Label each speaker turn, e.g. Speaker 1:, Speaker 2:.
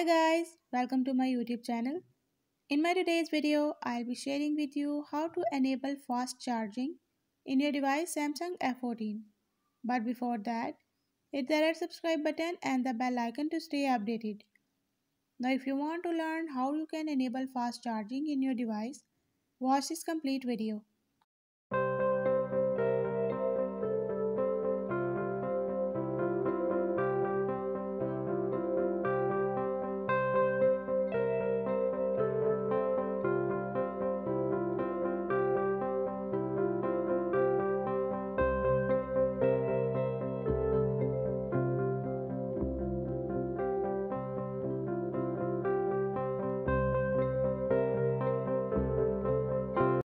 Speaker 1: Hi guys, welcome to my YouTube channel. In my today's video, I'll be sharing with you how to enable fast charging in your device Samsung F14. But before that, hit the red subscribe button and the bell icon to stay updated. Now if you want to learn how you can enable fast charging in your device, watch this complete video.